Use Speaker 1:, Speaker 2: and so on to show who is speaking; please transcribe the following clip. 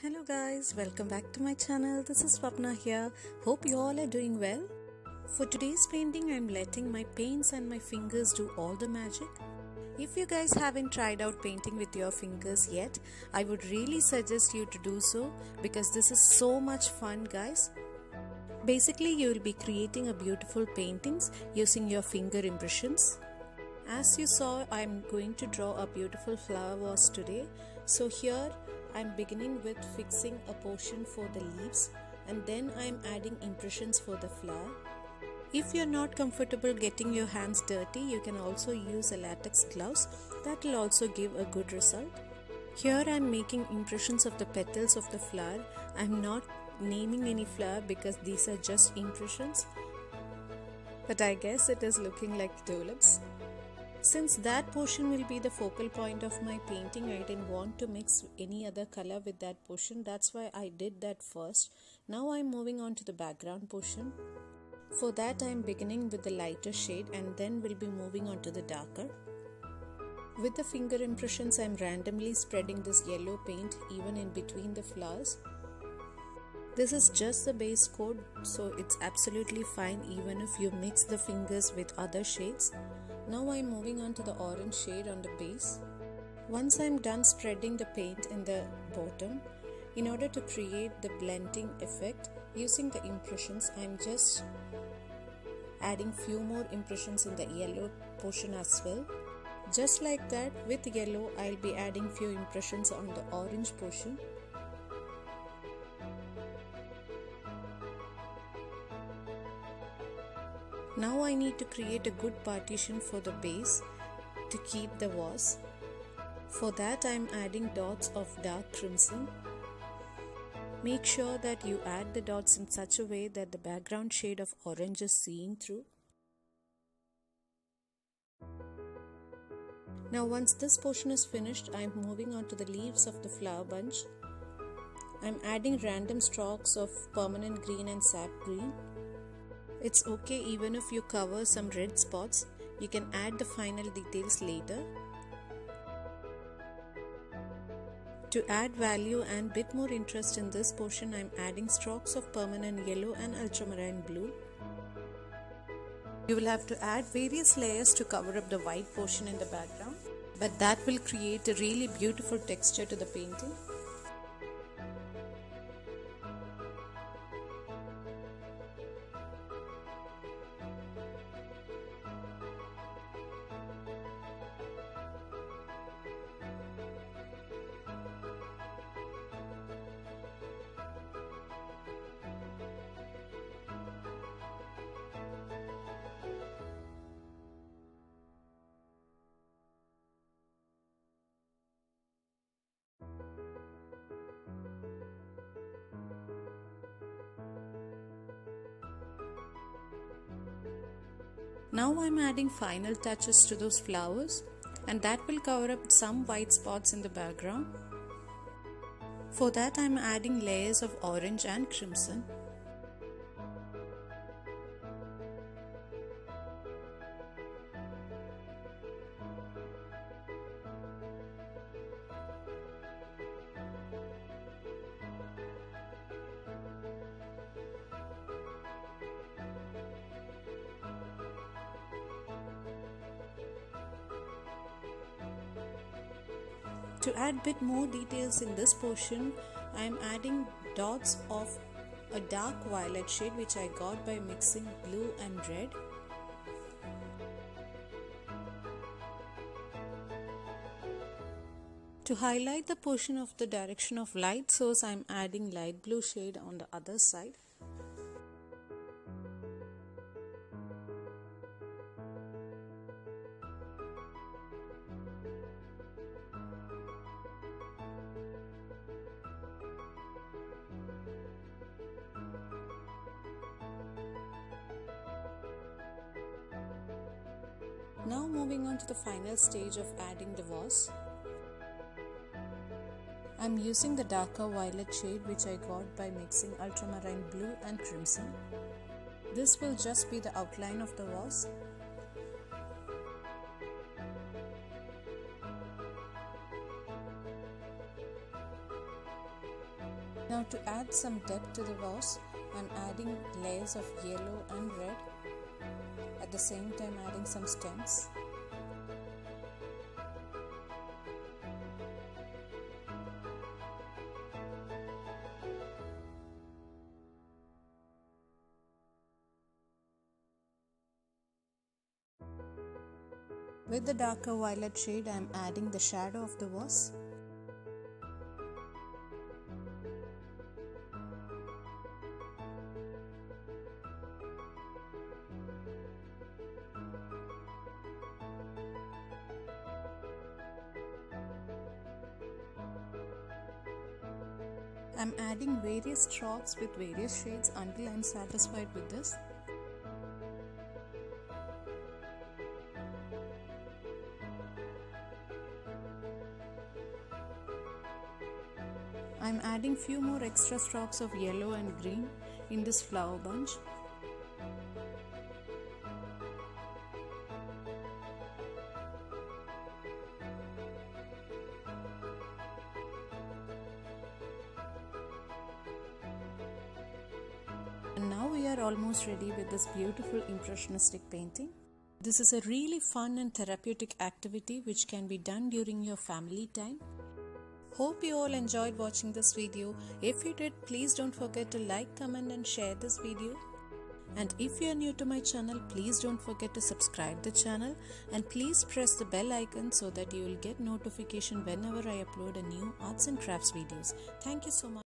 Speaker 1: Hello guys, welcome back to my channel. This is Swapna here. Hope you all are doing well. For today's painting, I'm letting my paints and my fingers do all the magic. If you guys haven't tried out painting with your fingers yet, I would really suggest you to do so because this is so much fun, guys. Basically, you will be creating a beautiful paintings using your finger impressions. As you saw, I'm going to draw a beautiful flower vase today. So here I'm beginning with fixing a portion for the leaves and then I'm adding impressions for the flower. If you're not comfortable getting your hands dirty, you can also use a latex gloves. That will also give a good result. Here I'm making impressions of the petals of the flower. I'm not naming any flower because these are just impressions. But I guess it is looking like tulips. Since that portion will be the focal point of my painting, I didn't want to mix any other color with that portion. That's why I did that first. Now I'm moving on to the background portion. For that I'm beginning with the lighter shade and then we'll be moving on to the darker. With the finger impressions I'm randomly spreading this yellow paint even in between the flowers. This is just the base coat so it's absolutely fine even if you mix the fingers with other shades. Now I'm moving on to the orange shade on the base. Once I'm done spreading the paint in the bottom, in order to create the blending effect using the impressions, I'm just adding few more impressions in the yellow portion as well. Just like that with yellow, I'll be adding few impressions on the orange portion. Now I need to create a good partition for the base to keep the vase. For that I am adding dots of dark crimson. Make sure that you add the dots in such a way that the background shade of orange is seen through. Now once this portion is finished, I am moving on to the leaves of the flower bunch. I am adding random stalks of permanent green and sap green. It's okay even if you cover some red spots, you can add the final details later. To add value and bit more interest in this portion, I'm adding strokes of permanent yellow and ultramarine blue. You will have to add various layers to cover up the white portion in the background, but that will create a really beautiful texture to the painting. Now I'm adding final touches to those flowers and that will cover up some white spots in the background. For that I'm adding layers of orange and crimson. To add bit more details in this portion, I am adding dots of a dark violet shade which I got by mixing blue and red. To highlight the portion of the direction of light source, I am adding light blue shade on the other side. Now moving on to the final stage of adding the vase. I'm using the darker violet shade which I got by mixing ultramarine blue and crimson. This will just be the outline of the vase. Now to add some depth to the vase, I'm adding layers of yellow and the same time adding some stems. With the darker violet shade I am adding the shadow of the vase. I'm adding various strokes with various shades until I'm satisfied with this. I'm adding few more extra strokes of yellow and green in this flower bunch. And now we are almost ready with this beautiful impressionistic painting. This is a really fun and therapeutic activity which can be done during your family time. Hope you all enjoyed watching this video. If you did, please don't forget to like, comment and share this video. And if you are new to my channel, please don't forget to subscribe the channel and please press the bell icon so that you will get notification whenever I upload a new arts and crafts videos. Thank you so much.